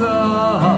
sun.